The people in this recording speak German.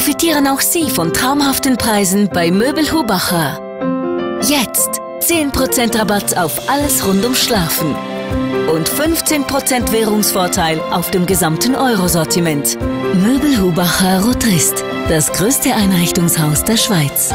profitieren auch Sie von traumhaften Preisen bei Möbel Hubacher. Jetzt 10% Rabatt auf alles rund ums Schlafen und 15% Währungsvorteil auf dem gesamten Eurosortiment. Möbel Hubacher Rotrist, das größte Einrichtungshaus der Schweiz.